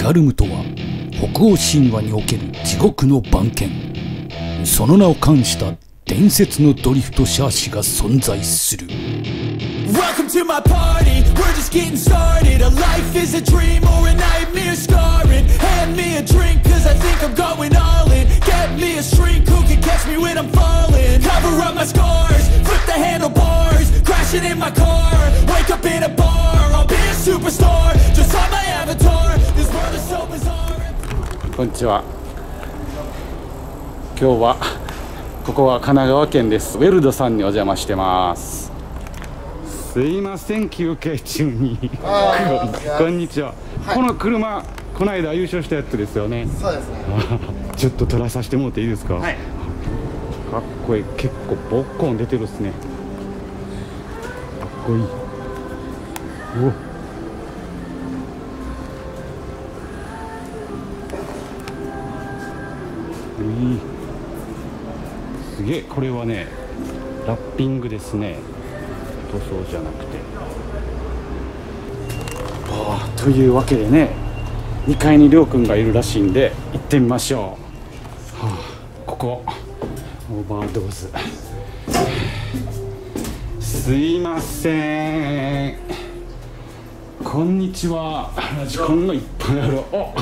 ガルムとは北欧神話における地獄の番犬その名を冠した伝説のドリフトシャーシが存在する Welcome to my party, we're just getting started A life is a dream or a nightmare scarring Hand me a drink cause I think I'm going all in Get me a shrink who can catch me when I'm falling Cover up my scars, flip the handlebars Crashing in my car, wake up in a bar I'll be a superstar, just on my avatar こんにちは。今日はここは神奈川県です。ウェルドさんにお邪魔してます。すいません休憩中に。こんにちは、この車この間優勝したやつですよね。そうですね。ちょっと撮らさせてもらっていいですか、はい。かっこいい。結構ボッコン出てるっすね。かっこいい。おいすげえこれはねラッピングですね。塗装じゃなくて。ああというわけでね2階にりょうくんがいるらしいんで行ってみましょう。はあ、ここ。オーバードーズ。すいません。こんにちは。ラジコンのいっぱいあるお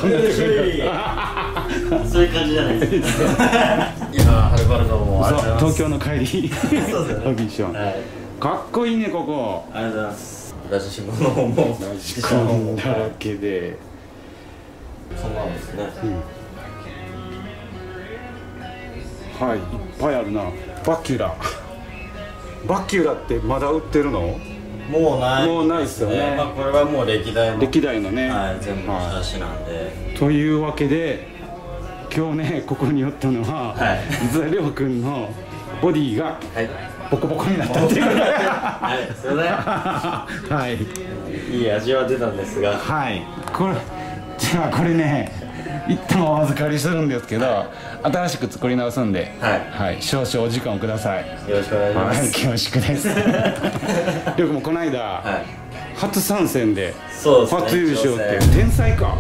そういう感じじゃないですか。いやー、はるばるどうもありがとうございます。東京の帰り。そうですね。オーディション。はい、かっこいいねここ。ありがとうございます。ラジシンの方も、ラジコンだらけで。そうなんですね。はいいっぱいあるな。バキュラ。バキュラってまだ売ってるの？もうない、もうないっすよね。まあ、これはもう歴代の。歴代のね、はい、全部は写真なんで。いというわけで今日ねここに寄ったのは、はい実はりょうくんのボディがはい。ボコボコになったっていうはい、すいまはい。いい味は出たんですが。はいこれじゃあこれね一旦お預かりするんですけど新しく作り直すんではい少々お時間をくださいよろしくお願いしまはいす。恐縮です りょうくんもこの間、はい。初参戦でそうですね。初優勝って挑戦天才か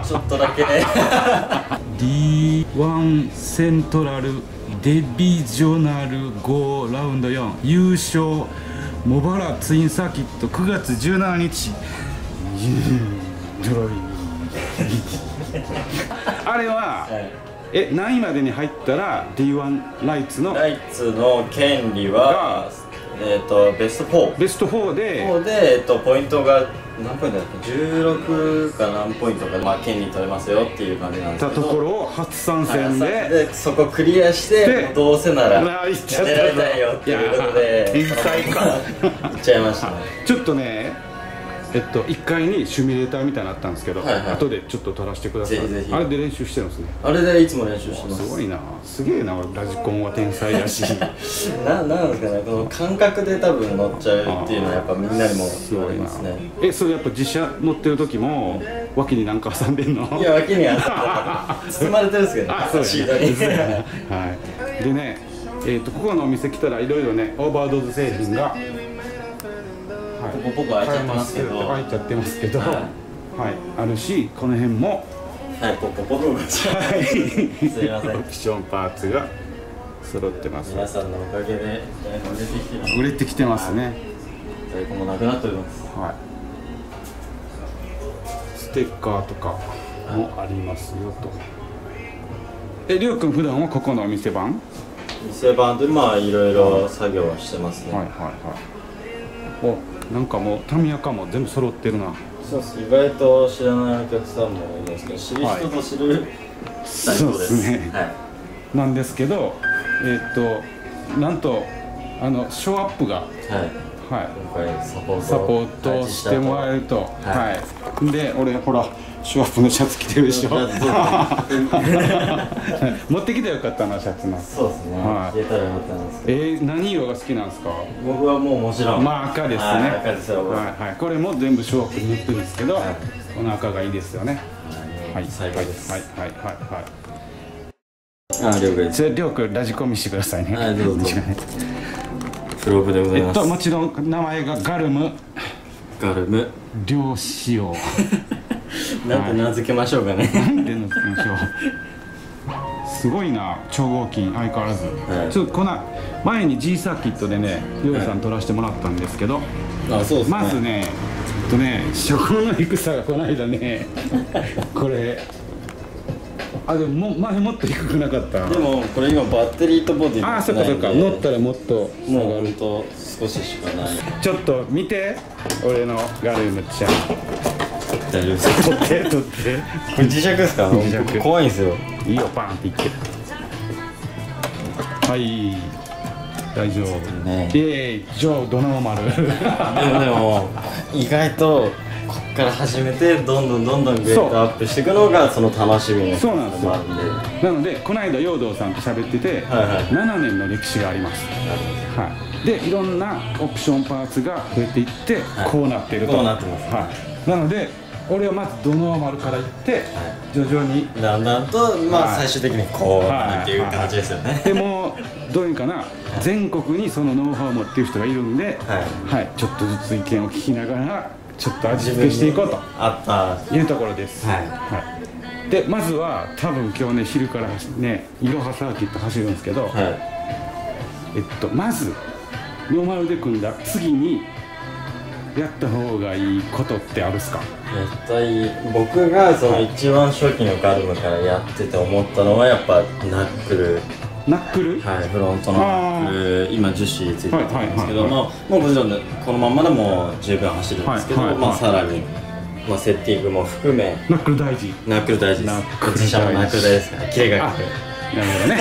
ちょっとだけね。D1 セントラルデビジョナル5ラウンド4優勝茂原ツインサーキット9月17日。あれは、はい。え何位までに入ったら D1 ライツの？ライツの権利は、えっ、と、ベスト4。ベスト4でで、えっと、ポイントが何ポイントだっけ？16か何ポイントかで、まあ、権利取れますよっていう感じなんですけど。たところを初参戦はいででそこクリアしでてどうせならうわ行っちゃった。ぞ狙いよっていうことで天才か。行っちゃいましたね。ちょっとねえっと1階にシミュレーターみたいなのあったんですけど、はいはい。後でちょっと撮らせてください。ぜひぜひ。あれで練習してるんですね。あれでいつも練習してます。すごいな。すげえなラジコンは天才だし。ななんですかねこの感覚で多分乗っちゃうっていうのはやっぱみんなにも言われますね。えそれやっぱ自車乗ってる時も脇になんか挟んでんの？いや脇にあった包まれてるんですけどね。あそうやシートに。ね はい。でねえっ、とここのお店来たらいろいろねオーバードーズ製品がはいここ僕開いちゃってますけど。開いちゃってますけど。ははい。い、あるしこの辺も。はいポコポコがすはいいませんオプションパーツが揃ってます皆さんのおかげで在庫出てきてます売れてきてますね在庫もなくなっておりますはいステッカーとかもありますよとえりょうくん普段はここのお店番店番でまあいろいろ作業はしてますね、はいはいはいおなんかもうタミヤカも全部揃ってるな。そうです。意外と知らないお客さんもいますけど知る人ぞ知る在庫です,、そうですね。はい。なんですけどえーっとなんとあのショーアップがはい。はい。サポートしてもらえると。ははい、で俺ほらショーアップのシャツ着てるでしょ。持ってきたらよかったなシャツなそうですね、はい。消えたらよかったんですけえー、何色が好きなんですか？ど僕はもうもちろん。まあ赤ですね。はい赤ですよ、はいはい。これも全部ショーアップに塗ってるんですけど、はい。この赤がいいですよね。はい。最高です。はいはいはいはい。あ了解です。それりょうくんラジコン見してくださいね。はいどうぞ。プロブでございます、えっともちろん名前がガルム。ガルム。漁師用 なんて名付けましょうかね。なんでのつけましょう。すごいな超合金相変わらず、はい。ちょっとこの前に G サーキットでねりょうさん撮らせてもらったんですけど、あそうですね。まずねえっとね食の低さがこの間ね。これ。あでもも前もっと低くなかった。でもこれ今バッテリーとボディああそっかそっか。乗ったらもっと下もうがると少ししかない。ちょっと見て。俺のガルームちゃん大丈夫ですか撮って撮ってこれ磁石ですか磁石僕怖いんですよいいよパンって言ってはい大丈夫ねイエーイジョードノーマルでもでも意外とこっから始めてどんどんどんどんグレードアップしていくのがその楽しみのそうなんですよなのでこの間陽道さんと喋ってて、はいはい。7年の歴史があります、はい、でいろんなオプションパーツが増えていって、こうなってると。こうなってますはい、なので俺はまずドノーマルからいって、徐々に。だんだんとまあはい最終的にこうはいっていう感じですよね。でもどういうかな全国にそのノウハウを持ってる人がいるんで、はい。はい、ちょっとずつ意見を聞きながらちょっと味付けしていこうとあったいうところです、はい。はい、でまずは多分今日ね昼からねいろはサーキット走るんですけど、はい。えっとまずノーマルで組んだ次にやった方がいいことってあるっすか？絶対僕がその一番初期のガルムからやってて思ったのはやっぱナックル。ナックル？はいフロントのナックル。今樹脂ついてるんですけどはいはいまあもうもちろんねこのまんまでも十分走るんですけどまあさらにまあセッティングも含めナックル大事。ナックル大事です。ナックル大事。自社もナックル大事ですからキレがくなるほどね。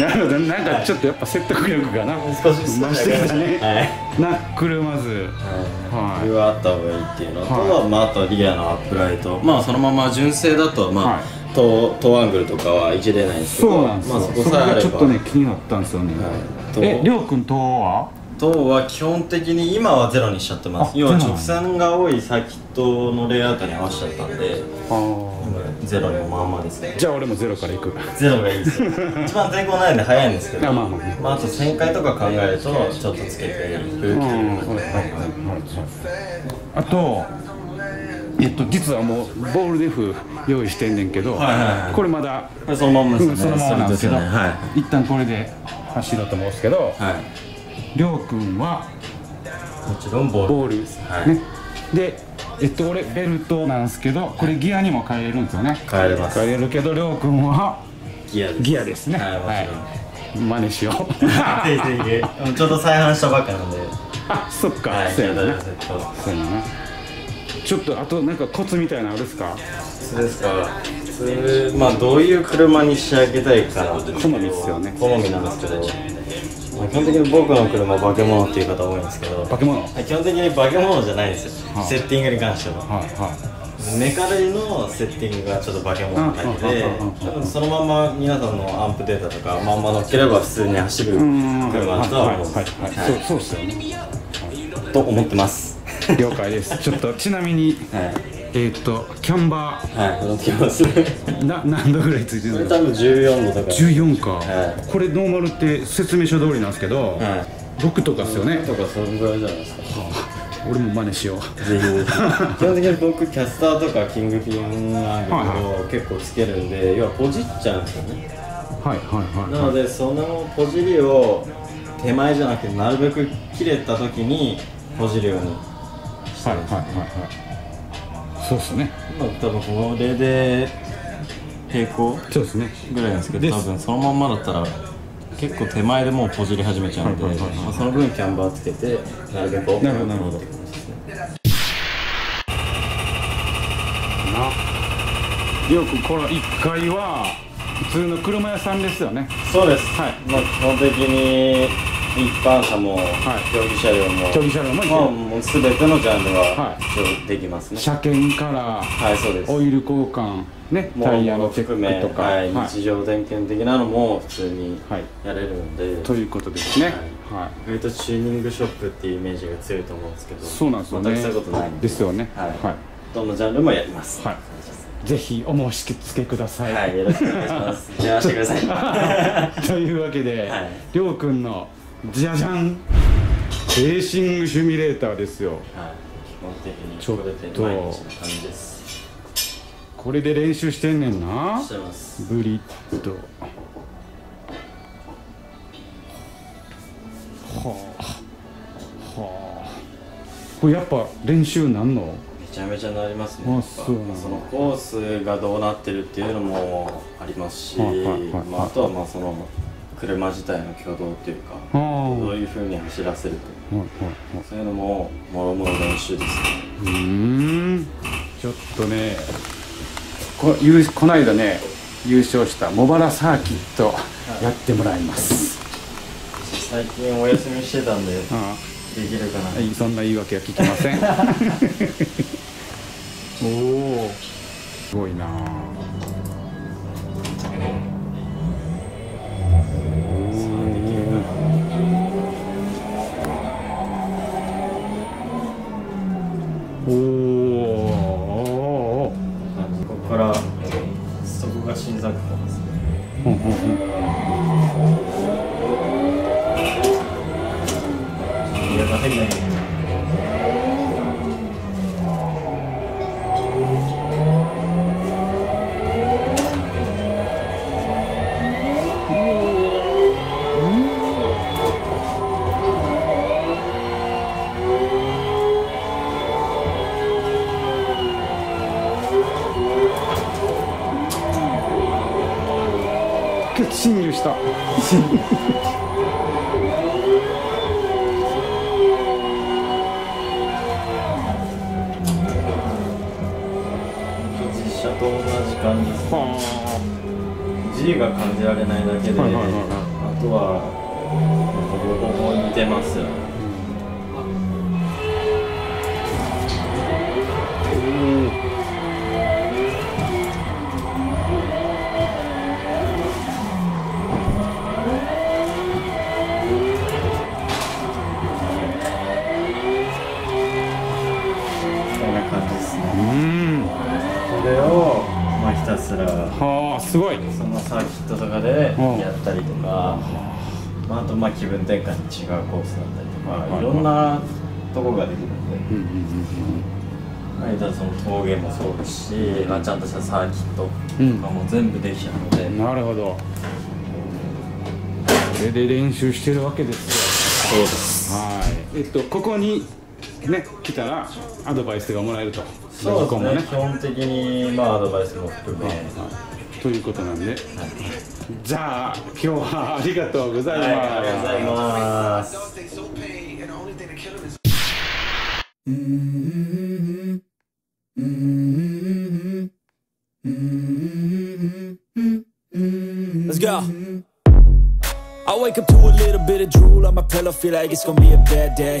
なるほどなんかちょっとやっぱ説得力がな。少し増してきたね、はい。ナックルまずは、はい。いこれはあった方がいいっていうのと、はまあ、あとはリアのアップライト。まあそのまま純正だとまあ、はい。トトアングルとかはいじれないんですけどそうなんですよ、まあ、そこさえあれば。がちょっとね気になったんですよね、はい。えりょうくんとは？とは基本的に今はゼロにしちゃってます。要は直線が多いサーキットのレイアウトに合わせちゃったんでゼロにもまんまですね。じゃあ俺もゼロからいく。ゼロがいいですよ。一番抵抗ないんで早いんですけどあまあまあ。まあ、あと旋回とか考えるとちょっとつけていくあとえっと実はもうボールデフ用意してんねんけど、はいはいはい。これまだそのまんまですよね。うんそのままなんですけど、ね。は一旦これで走ろうと思うんですけどい、はい、りょうくんは？もちろんボール。ボール、はい。ねでえっと俺ベルトなんですけどこれギアにも変えれるんですよね。変えれます。変えれるけどりょうくんは？ギアです。ギアですね。はい真似しよう。ちょうど再販したばっかなんで。あそっか、はいそうやな大丈夫です。そうやなちょっとあとなんかコツみたいなのあるっすか？そうですか。それまあどういう車に仕上げたいか好みっすよね。好みなんですけど、まあ、基本的に僕の車化け物っていう方多いんですけど。化け物？はい基本的に化け物じゃないんですよ、はいセッティングに関しては。はメカ類のセッティングがちょっと化け物な感じでうんうんうんうん多分そのまま皆さんのアンプデータとかまんま乗っければ普通に走る車だとは思うそうそうっすよね。と思ってます。了解です。ちょっとちなみにはいえーっとキャンバはいすな何度ぐらいついてるの？れ多分14度とか。14か、はこれノーマルって説明書通りなんですけど、は6とかっすよね。いとかそんぐらいじゃないですか。俺も真似しよう。基本的に僕キャスターとかキングピンアングルはを結構つけるんで要はポジっちゃうんですよね。はいはいはいなのでそのポジりを手前じゃなくてなるべく切れた時にポジるようにしてはいるんですよはいはいはいそうっすね。まあ多分これで平行そうですね。ぐらいなんですけど多分そのまんまだったら結構手前でもうポジり始めちゃうんで、はいはいはいはい。まあその分キャンバーつけてなるべく奥なるほどなるほど。よくこの1階は普通の車屋さんですよね。そうです、はい。まあ、基本的に一般車も、い。競技車両も競技車両もいける。まあ、もう全てのジャンルははい。一応できますね。車検からはいそうです。オイル交換ねもタイヤものチェックとか。はいはい。日常点検的なのも普通にはいやれるんで、ということですね。は意外とチューニングショップっていうイメージが強いと思うんですけど。いそうなんですよね。全くそういうことないんでですよね。はい。はどのジャンルもやります。いはい。ぜひお申し付けください。はい、よろしくお願いします。やらせてください。というわけで、はい。りょうくんのじゃじゃんレーシングシミュレーターですよ。はい。基本的にこれで毎日の感じです。これで練習してんねんな。してます。ブリッド。はあ。はあ。これやっぱ練習なんの？めちゃめちゃなりますね。あそうなんだ。そのコースがどうなってるっていうのもありますし、はいはいはいはい。まあ、あとはまあその車自体の挙動っていうかどういうふうに走らせると。はいはいはい。そういうのももろもろ練習ですね。うーん。ちょっとねここの間ね優勝した茂原サーキットやってもらいます、最近お休みしてたんであできるかな。あはいそんな言い訳は聞きません。おおすごいな実写と同じ感じ。ですは G が感じられないだけで、はいはいはいはいあとはほぼほぼ似てますよ。ねこれを、まあ、ひたすら。はあすごい。そのサーキットとかでうん。やったりとか、まあ、あとまあ気分転換に違うコースだったりとか、はいい。ろんなとこができるんで、うんうんうその峠もそうですし、まあ、ちゃんとしたサーキットとかも全部できちゃうので、うんなるほど。これで練習してるわけですそうです。よはい。えっとここにね来たらアドバイスがもらえると。そうですねここも基本的にまあアドバイスも含め、はいということなんで。じゃあ今日はありがとうございます、はい、ありがとうございます。Let's go. I wake up to a little bit of drool on my pillow, feel like it's gonna be a bad day.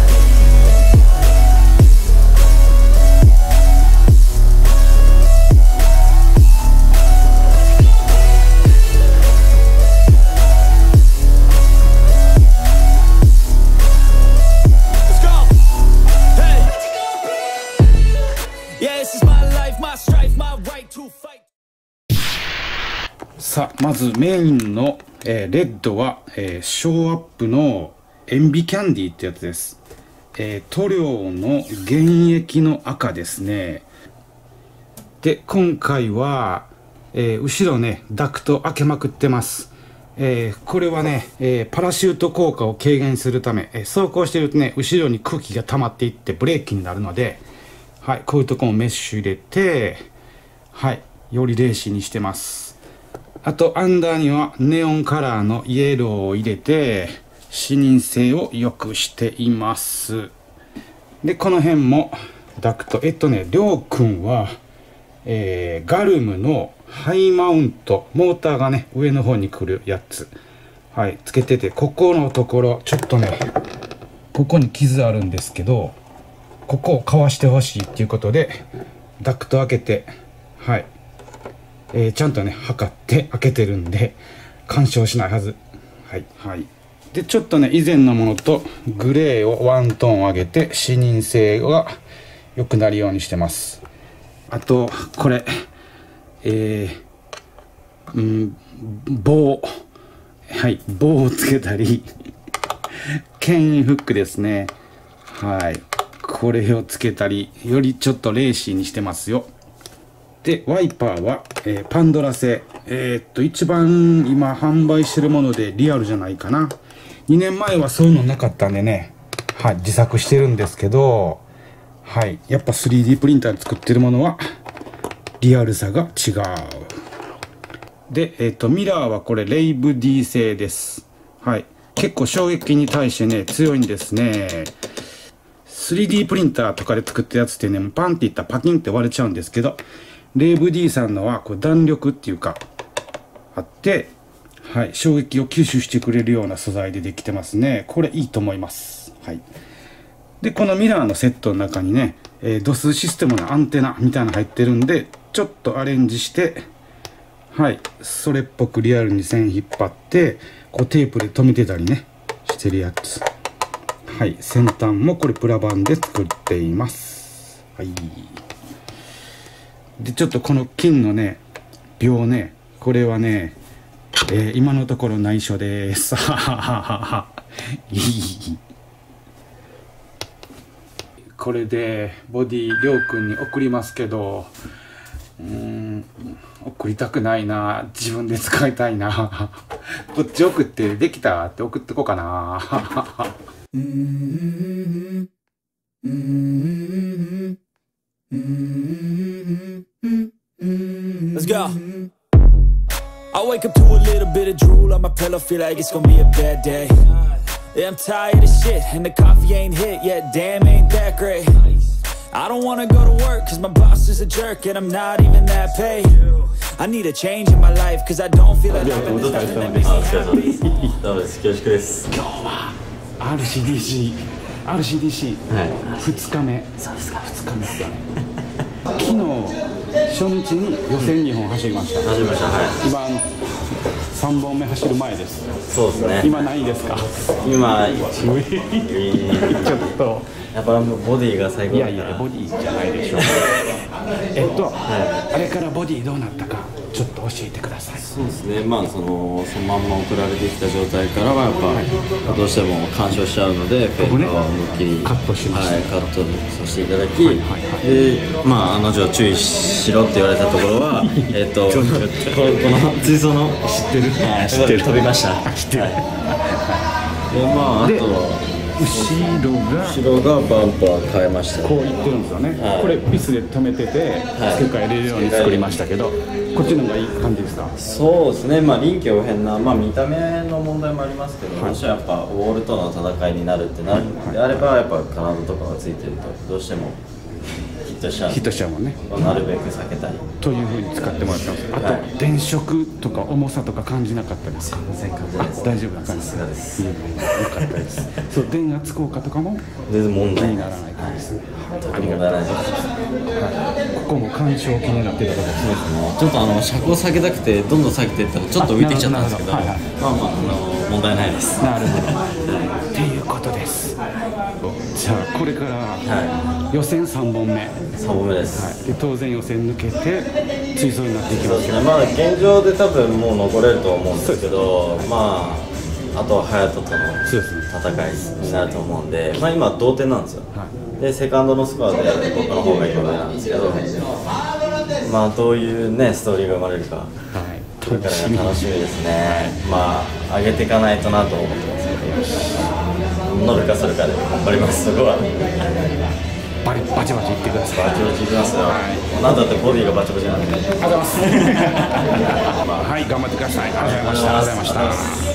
まずメインの、えーレッドは、えーショーアップの塩ビキャンディーってやつです、えー塗料の原液の赤ですね。で今回は、えー後ろねダクト開けまくってます。えーこれはね、えーパラシュート効果を軽減するため、えー走行してるとね後ろに空気が溜まっていってブレーキになるのではいこういうとこもメッシュ入れてはいよりレーシーにしてます。あとアンダーにはネオンカラーのイエローを入れて視認性を良くしています。でこの辺もダクトえっとねりょうくんは、えーガルムのハイマウントモーターがね上の方に来るやつ。はいつけててここのところちょっとねここに傷あるんですけどここをかわしてほしいっていうことでダクト開けてはい、えーちゃんとね測って開けてるんで干渉しないはず。はい。はい。でちょっとね以前のものとグレーをワントーン上げて視認性が良くなるようにしてます。あとこれえー、うん棒。はい棒をつけたり 牽引フックですね。はい。これをつけたりよりちょっとレーシーにしてますよ。でワイパーは、えーパンドラ製。えーっと一番今販売してるものでリアルじゃないかな。2年前はそういうのなかったんでね。はい自作してるんですけど。はいやっぱ 3D プリンターで作ってるものはリアルさが違う。で、えっとミラーはこれレイブ D 製です。はい結構衝撃に対してね強いんですね。3D プリンターとかで作ったやつってねパンっていったらパキンって割れちゃうんですけどレイブ D さんのはこう弾力っていうかあってはい衝撃を吸収してくれるような素材でできてますね。これいいと思います。はい。でこのミラーのセットの中にね、えー、ドスシステムのアンテナみたいなの入ってるんでちょっとアレンジしてはいそれっぽくリアルに線引っ張ってこうテープで留めてたりねしてるやつ。はい先端もこれプラバンで作っています。はい。でちょっとこの金のね秒ねこれはね、えー今のところ内緒です。いい。これでボディりょうくんに送りますけどうん送りたくないな。自分で使いたいな。こっち送ってできたって送ってこうかな。うんうんうん Let's go. I wake up to a little bit of drool on my pillow, feel like it's gonna be a bad day. Yeah, I'm tired of shit, and the coffee ain't hit yet, damn, ain't that great. I don't wanna go to work, cause my boss is a jerk, and I'm not even that paid. I need a change in my life, cause I don't feel like living this life that makes あ me お疲れ様です happy. どうもです恐縮です今日は RCDC RCDC はい2日目そうですか2日目ですよね昨日 初日に予選2本走りました。始めましたは今3本目走る前です。いそうですね。今何位ですか？今 ちょっと。やっぱボディが最高いやいやボディじゃないでしょう。えっと、あれからボディどうなったかちょっと教えてください。そうですね。まあそのそのまんま送られてきた状態からはやっぱ、どうしても干渉しちゃうのでフェイトは思いっきりカットしました。はい、カットさせていただき、はいはいはい。でまあ案の定注意しろって言われたところは えっとこのこの追走の知ってる知ってる飛びました知ってる、はい、でまああでとは後ろが後ろがバンパー変えましたこういってるんですよね、はい。これビスで止めててはい付け替えれるように作りましたけど、こっちの方がいい感じですか？そうですね、まあ、臨機応変な、まあ、見た目の問題もありますけど、どうしやっぱウォールとの戦いになるってなるのであれば、やっぱカナダとかがついてると、どうしてもヒットしちゃう。ヒットしちゃうもんね。なるべく避けたり。というふうに使ってもらってますあと、はい電飾とか重さとか感じなかったです。か全然感じないです。大丈夫な感じさすがです。よかったです。そう電圧効果とかも全然問気題にならない感じですね。とても問題ないです。ここも干渉気になってたところですね。ちょっとあの車高下げたくて、どんどん下げていったら、ちょっと浮いてきちゃったんですけど、あなるほどまあまあ、あの問題ないです。なるほど。っていうことですじゃあこれからは予選3本目、はい、3本目です。で当然予選抜けて追走になっていきます。すね、まあ現状で多分もう残れると思うんですけど、まあ、あとは隼人との戦いになると思うんで、まあ、今、同点なんですよ、はでセカンドのスコアで僕の方が今上なんですけど、まあ、どういう、ね、ストーリーが生まれるか、はい。これからが楽しみですね、まあ、上げていかないとなと思ってます乗るかそれかで頑張ります、そこは。バリバチバチいってください。バチバチいきます。よ、なんだってボディがバチバチなんで。ありがとうございます。はい頑張ってください。ありがとうございました。ありがとうございました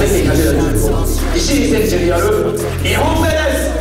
チェイサーテクニック80石井選手による日本戦です。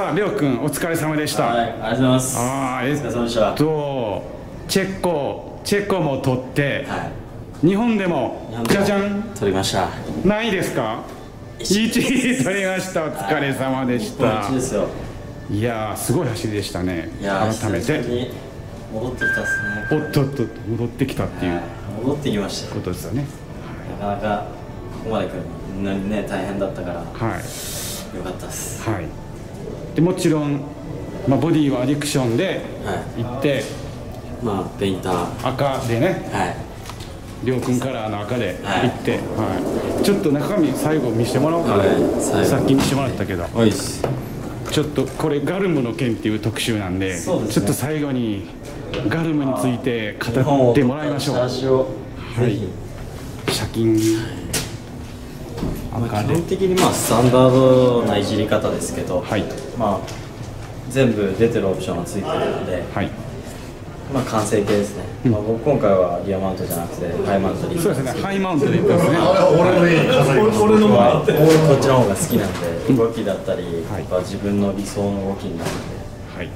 さありょうくんお疲れ様でした、はい、ありがとうございます。ああえ。っとチェコチェコも取って、はい。日本でもじゃじゃん取りました。何位ですか？1位取りましたお疲れ様でしこたっちですよ。いやーすごい走りでしたねいやー、改めて戻ってきたっすね。おっとっと戻ってきたっていうはい戻ってきました。ことですよねなかなかここまで来るのにね大変だったからよはいかったっす。はいでもちろん、まあ、ボディはアディクションではい。行ってまあペインター。赤でね。はい。りょうくんカラーの赤ではい。行って、はい。ちょっと中身最後見せてもらおうかな、はいさっき見せてもらったけど。おい。ちょっとこれガルムの件っていう特集なんでね。ちょっと最後にガルムについて語ってもらいましょう。はい。ぜひ。シャキン。まあ、赤で。基本的にまあスタンダードないじり方ですけど、はいまあ全部出てるオプションがついてるので、はい。まあ完成形ですね。まあ僕今回はリアマウントじゃなくてハイマウントにそうですね。ハイマウントで言ってます。ね俺のはこっちの方が好きなんで動きだったり、はい。やっぱ自分の理想の動きになるので、はい。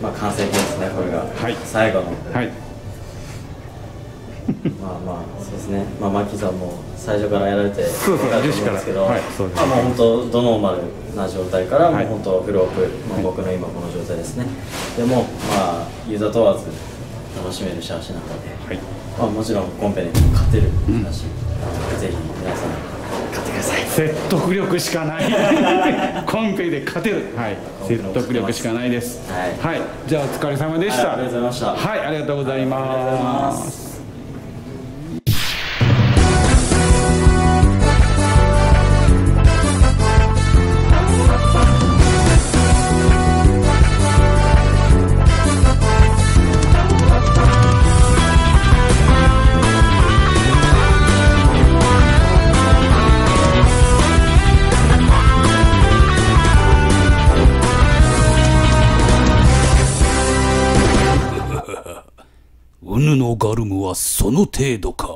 まあ完成形ですねこれが、はい。最後の。はい。まあまあそうですね。まあマッキーさんも最初からやられてそうそう分かると思うんですけど、はいまあもう本当ドノーマルな状態からもはい。う本当フロープ、まあ、僕の今この状態ですね。でもまあユーザー問わず楽しめるシャーシなので、はい。まあ、もちろんコンペに勝てるだし、あのぜひ皆さん勝ってください。説得力しかない。コンペで勝てる。はい。説得力しかないです。はい。じゃあお疲れ様でした。はいありがとうございました。はい。ありがとうございますガルムはその程度か。